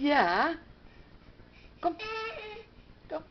Ja. Kom. Kom.